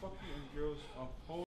Fuck you, and Girls of